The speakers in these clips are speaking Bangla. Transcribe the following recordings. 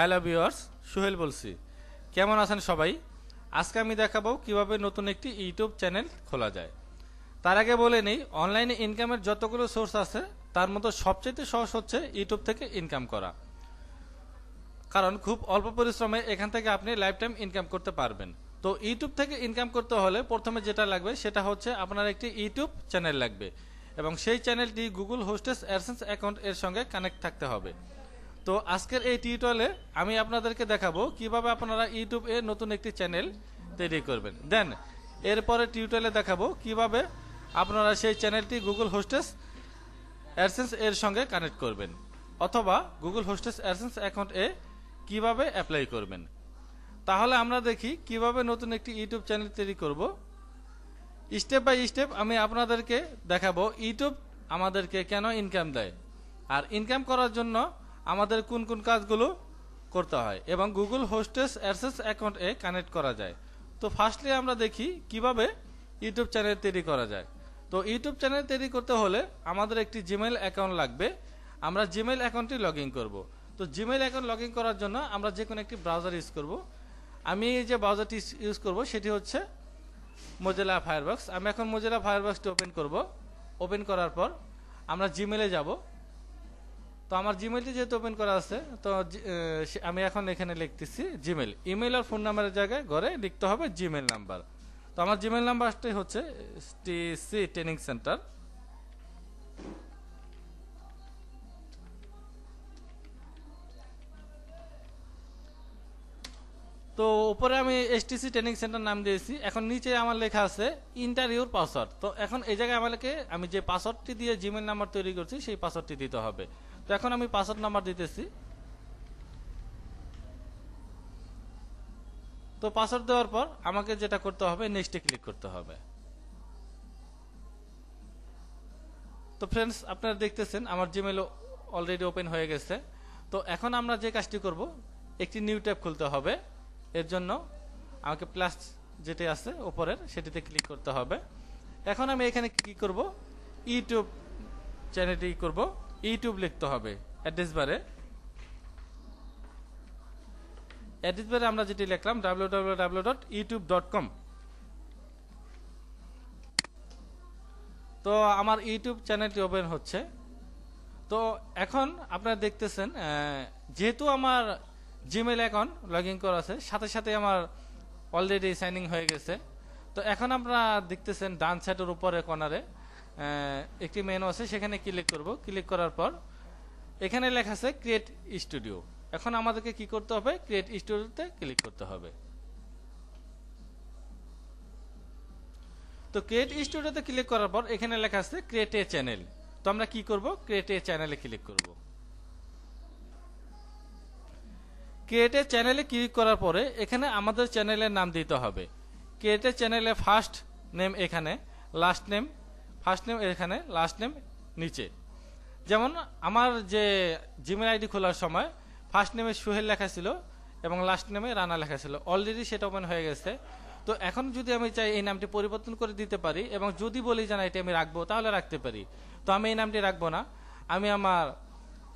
হ্যালো ভিউয়ার্স, সোহেল বলছি। কেমন আছেন সবাই? আজকে আমি দেখাবো কীভাবে নতুন একটি ইউটিউব চ্যানেল খোলা যায়। তার আগে বলে নেই, অনলাইনে ইনকামের যতগুলো সোর্স আছে, তার মধ্যে সবচেয়ে সহজ হচ্ছে ইউটিউব থেকে ইনকাম করা। কারণ খুব অল্প পরিশ্রমে এখান থেকে আপনি লাইফ টাইম ইনকাম করতে পারবেন। তো ইউটিউব থেকে ইনকাম করতে হলে প্রথমে যেটা লাগবে, সেটা হচ্ছে আপনার একটি ইউটিউব চ্যানেল লাগবে। এবং সেই চ্যানেলটি গুগল হোস্টেস অ্যাডসেন্স অ্যাকাউন্ট এর সঙ্গে কানেক্ট থাকতে হবে। তো আজকের এই টিউটোরিয়ালে আমি আপনাদেরকে দেখাবো কীভাবে আপনারা ইউটিউবে নতুন একটি চ্যানেল তৈরি করবেন। দেন এরপরে টিউটোরিয়ালে দেখাবো কীভাবে আপনারা সেই চ্যানেলটি গুগল হোস্টেস অ্যাডসেন্স এর সঙ্গে কানেক্ট করবেন, অথবা গুগল হোস্টেস অ্যাডসেন্স অ্যাকাউন্ট এ কীভাবে অ্যাপ্লাই করবেন। তাহলে আমরা দেখি কীভাবে নতুন একটি ইউটিউব চ্যানেল তৈরি করব। স্টেপ বাই স্টেপ আমি আপনাদেরকে দেখাবো ইউটিউব আমাদেরকে কেন ইনকাম দেয়। আর ইনকাম করার জন্য আমাদের কোন কোন কাজগুলো করতে হয় এবং গুগল হোস্টেস অ্যাডসেন্স অ্যাকাউন্ট এ কানেক্ট করা যায়। তো ফার্স্টলি আমরা দেখি কীভাবে ইউটিউব চ্যানেল তৈরি করা যায়। তো ইউটিউব চ্যানেল তৈরি করতে হলে আমাদের একটি জিমেল অ্যাকাউন্ট লাগবে। আমরা জিমেল অ্যাকাউন্টটি লগ ইন করব। তো জিমেল অ্যাকাউন্ট লগ ইন করার জন্য আমরা যে কোনো একটি ব্রাউজার ইউজ করব। আমি এই যে ব্রাউজারটি ইউজ করব সেটি হচ্ছে মোজেলা ফায়ারবক্স আমি এখন মোজেলা ফায়ারবক্সটি ওপেন করব। ওপেন করার পর আমরা জিমেলে যাব। তো আমার জিমেলটি যেহেতু ওপেন করা আছে, তো আমি এখন এখানে লিখতেছি জিমেল ইমেল আর ফোন নাম্বারের জায়গায় ঘরে লিখতে হবে জিমেল নাম্বার তো আমার জিমেল নাম্বারটি হচ্ছে টিসি ট্রেনিং সেন্টার তো উপরে আমি এসটিসি ট্রেনিং সেন্টার নাম দিয়েছি। এখন নিচে আমার লেখা আছে ইন্টারভিউর পাসওয়ার্ড তো এখন এই জায়গায় আমাকে, আমি যে পাসওয়ার্ডটি দিয়ে জিমেল নাম্বার তৈরি করছি, সেই পাসওয়ার্ডটি দিতে হবে। তো এখন আমি পাসওয়ার্ড নাম্বার দিতেছি। তো পাসওয়ার্ড দেওয়ার পর আমাকে যেটা করতে হবে নেক্সটে ক্লিক করতে হবে। তো ফ্রেন্ডস আপনারা দেখতেছেন, আমার জিমেল অলরেডি ওপেন হয়ে গেছে। তো এখন আমরা যে কাজটি করব, একটি নিউ ট্যাব খুলতে হবে। এর জন্য আমাকে প্লাস যেটি আছে ওপরের সেটিতে ক্লিক করতে হবে। এখন আমি এখানে কি করব? ইউটিউব চ্যানেলটি করব। ইউটিউব লিখতে হবে। অ্যাড্রেস বারে অ্যাড্রেস বারে আমরা যেটি লিখলাম W dot YouTube dot com তো আমার ইউটিউব চ্যানেলটি ওপেন হচ্ছে। তো এখন আপনারা দেখতেছেন যেহেতু আমার জিমেল অ্যাকাউন্ট লগ ইন করা আছে, সাথে সাথে আমার অলরেডি সাইনিং হয়ে গেছে। তো এখন আপনারা দেখতেছেন ডান সাইডের উপরে কর্নারে একটি মেনু আছে, সেখানে ক্লিক করব। ক্লিক করার পর এখানে লেখা আছে ক্রিয়েট স্টুডিও এখন আমাদেরকে কি করতে হবে? ক্রিয়েট স্টুডিওতে ক্লিক করতে হবে। তো ক্রিয়েট স্টুডিওতে ক্লিক করার পর এখানে লেখা আছে ক্রিয়েট এ চ্যানেল তো আমরা কি করব? ক্রিয়েট এ চ্যানেলে ক্লিক করব ক্রিয়েট এ চ্যানেলে ক্লিক করার পরে এখানে আমাদের চ্যানেলের নাম দিতে হবে। ক্রিয়েট এ চ্যানেলে ফার্স্ট নেম এখানে লাস্ট নেম ফার্স্ট নেম এখানে লাস্ট নেম নিচে। যেমন আমার যে জিমেল আইডি খোলার সময় ফার্স্ট নেমে সুহেল লেখা ছিল এবং লাস্ট নেমে রানা লেখা ছিল। অলরেডি সেটা ওপেন হয়ে গেছে। তো এখন যদি আমি চাই এই নামটি পরিবর্তন করে দিতে পারি এবং যদি বলি যে না, এটি আমি রাখব, তাহলে রাখতে পারি। তো আমি এই নামটি রাখব না। আমি আমার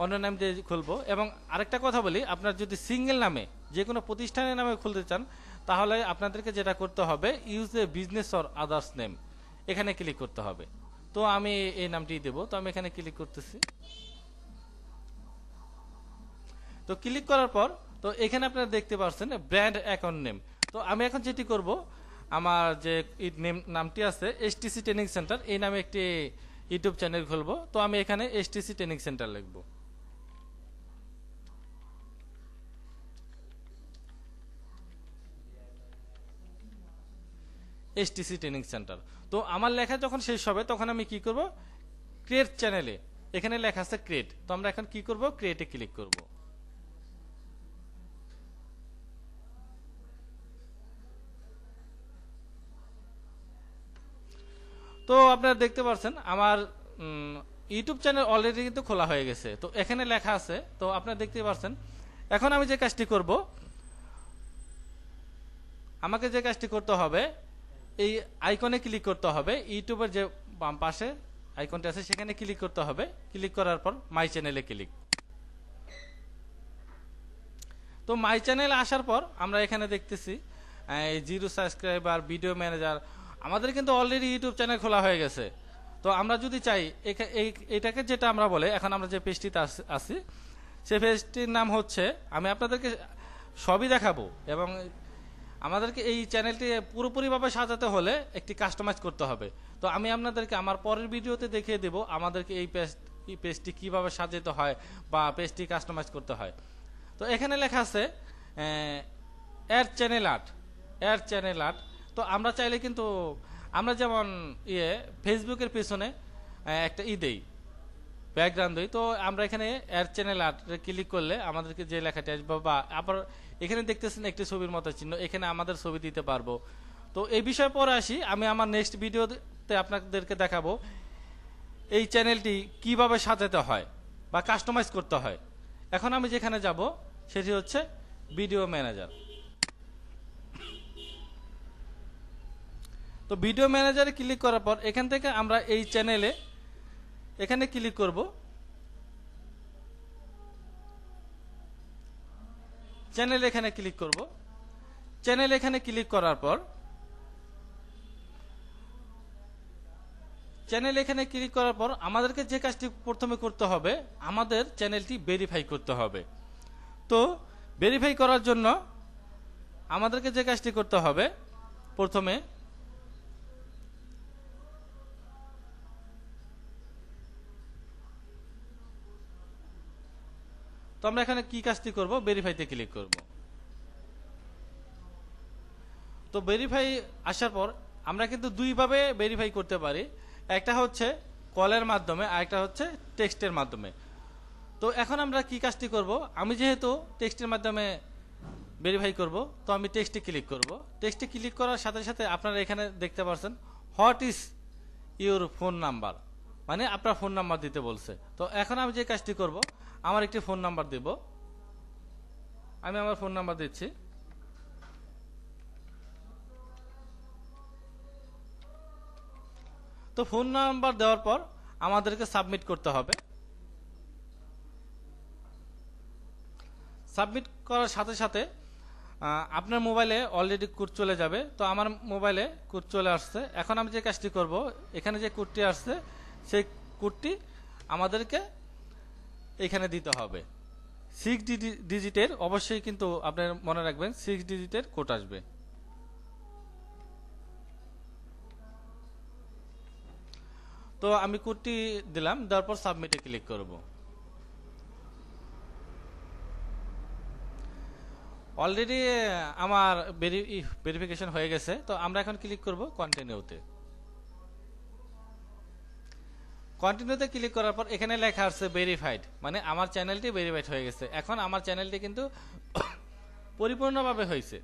অন্য নাম দিয়ে খুলবো। এবং আরেকটা কথা বলি, আপনার যদি সিঙ্গেল নামে, যে কোনো প্রতিষ্ঠানের নামে খুলতে চান, তাহলে আপনাদেরকে যেটা করতে হবে use a business or others name এখানে ক্লিক করতে হবে। তো আমি এই নামটি দেব, তো আমি এখানে ক্লিক করতেছি। তো ক্লিক করার পর, তো এখানে আপনারা দেখতে পাচ্ছেন ব্র্যান্ড অ্যাকাউন্ট নেম তো আমি এখন যেটি করব, আমার যে নেম, নামটি আছে এস এসটিসি ট্রেনিং সেন্টার এই নামে একটি ইউটিউব চ্যানেল খুলবো। তো আমি এখানে এস এসটিসি ট্রেনিং সেন্টার লিখব। STC training center. তো আমার লেখা যখন শেষ হবে, তখন আমি কি করব? ক্রিয়েট চ্যানেলে এখানে লেখা আছে ক্রিয়েট। তো আমরা এখন কি করব? ক্রিয়েটে ক্লিক করব। তো আপনারা দেখতে পাচ্ছেন আমার ইউটিউব চ্যানেল অলরেডি কিন্তু খোলা হয়ে গেছে। তো এখানে লেখা আছে, তো আপনারা দেখতে পাচ্ছেন এখন আমি যে কাজটি করব, আমাকে যে কাজটি করতে হবে এই আইকনে ক্লিক করতে হবে। ইউটিউবের যে বাম পাশে আইকনটা আছে, সেখানে ক্লিক করতে হবে। ক্লিক করার পর মাই চ্যানেলে ক্লিক তো মাই চ্যানেল আসার পর আমরা এখানে দেখতেছি, এই জিরো সাবস্ক্রাইবার ভিডিও ম্যানেজার আমাদের কিন্তু অলরেডি ইউটিউব চ্যানেল খোলা হয়ে গেছে। তো আমরা যদি চাই এটাকে যেটা আমরা বলে, এখন আমরা যে পেজটিতে আসি সেই পেজটির নাম হচ্ছে, আমি আপনাদেরকে সবই দেখাবো এবং আমাদেরকে এই চ্যানেলটি পুরোপুরিভাবে সাজাতে হলে একটি কাস্টমাইজ করতে হবে। তো আমি আপনাদেরকে আমার পরের ভিডিওতে দেখিয়ে দেব আমাদেরকে এই পেজ, এই পেজটি কীভাবে সাজাতে হয় বা পেজটি কাস্টমাইজ করতে হয়। তো এখানে লেখা আছে এর চ্যানেল আর্ট এর চ্যানেল আর্ট তো আমরা চাইলে কিন্তু, আমরা যেমন ইয়ে ফেসবুকের পেছনে একটা ই দেই। ব্যাকগ্রাউন্ড দিই। তো আমরা এখানে এর চ্যানেল আর্ট ক্লিক করলে আমাদেরকে যে লেখাটি আসবে বা আবার এখানে দেখতেছেন একটি ছবির মতো চিহ্ন, এখানে আমাদের ছবি দিতে পারব। তো এই বিষয়ে পরে আসি। আমি আমার নেক্সট ভিডিওতে আপনাদেরকে দেখাবো এই চ্যানেলটি কীভাবে সাজাতে হয় বা কাস্টমাইজ করতে হয়। এখন আমি যেখানে যাব, সেটি হচ্ছে ভিডিও ম্যানেজার তো ভিডিও ম্যানেজারে ক্লিক করার পর এখান থেকে আমরা এই চ্যানেলে এখানে ক্লিক করব। চ্যানেল এখানে ক্লিক করব। চ্যানেল এখানে ক্লিক করার পর চ্যানেল এখানে ক্লিক করার পর আমাদেরকে যে কাজটি প্রথমে করতে হবে, আমাদের চ্যানেলটি ভেরিফাই করতে হবে। তো ভেরিফাই করার জন্য আমাদেরকে যে কাজটি করতে হবে, প্রথমে তো আমরা এখানে কি কাজটি করব? ভেরিফাইতে ক্লিক করব। তো ভেরিফাই আসার পর আমরা কিন্তু দুইভাবে ভেরিফাই করতে পারি। একটা হচ্ছে কলের মাধ্যমে, আর একটা হচ্ছে টেক্সটের মাধ্যমে। তো এখন আমরা কি কাজটি করব? আমি যেহেতু টেক্সটের মাধ্যমে ভেরিফাই করব, তো আমি টেক্সটে ক্লিক করব। টেক্সটে ক্লিক করার সাথে সাথে আপনারা এখানে দেখতে পাচ্ছেন what is your phone number মানে আপনার ফোন নাম্বার দিতে বলছে। তো এখন আমি যে কাজটি করব, আমার একটি ফোন নাম্বার দেব। আমি আমার ফোন নাম্বার দিচ্ছি। তো ফোন নাম্বার দেওয়ার পর আমাদেরকে সাবমিট করতে হবে। সাবমিট করার সাথে সাথে আপনার মোবাইলে অলরেডি কোড চলে যাবে। তো আমার মোবাইলে কোড চলে আসছে। এখন আমি যে কাজটি করব, এখানে যে কোডটি আসছে সেই কোডটি আমাদেরকে এখানে দিতে হবে। সিক্স ডিজিটের অবশ্যই কিন্তু আপনার মনে রাখবেন সিক্স ডিজিটের কোড আসবে। তো আমি কোডটি দিলাম, দেওয়ার পর সাবমিটে ক্লিক করব। অলরেডি আমার ভেরিফিকেশন হয়ে গেছে, তো আমরা এখন ক্লিক করব কন্টিনিউতে কন্টিনিউতে ক্লিক করার পর এখানে লেখা আছে ভেরিফাইড মানে আমার চ্যানেলটি ভেরিফাইড হয়ে গেছে। এখন আমার চ্যানেলটি কিন্তু পরিপূর্ণভাবে হয়েছে।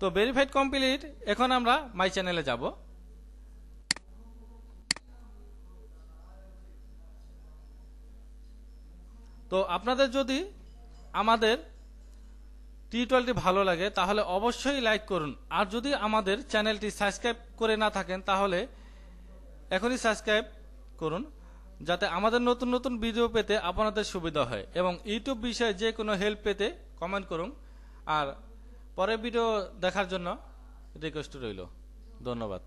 তো ভেরিফাইড কমপ্লিট এখন আমরা মাই চ্যানেলে যাব। তো আপনাদের যদি আমাদের টিউটোরিয়ালটি ভালো লাগে, তাহলে অবশ্যই লাইক করুন। আর যদি আমাদের চ্যানেলটি সাবস্ক্রাইব করে না থাকেন, তাহলে এখনই সাবস্ক্রাইব করুন, যাতে আমাদের নতুন নতুন ভিডিও পেতে আপনাদের সুবিধা হয় এবং ইউটিউব বিষয়ে যে কোনো হেল্প পেতে কমেন্ট করুন। আর পরের ভিডিও দেখার জন্য রিকোয়েস্ট রইল। ধন্যবাদ।